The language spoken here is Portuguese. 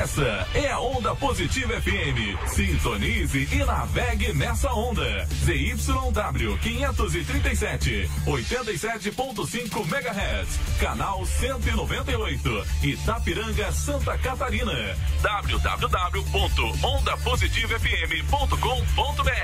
Essa é a Onda Positiva FM. Sintonize e navegue nessa onda. ZYW 537, 87.5 MHz. Canal 198. Itapiranga, Santa Catarina. www.ondapositiva.fm.com.br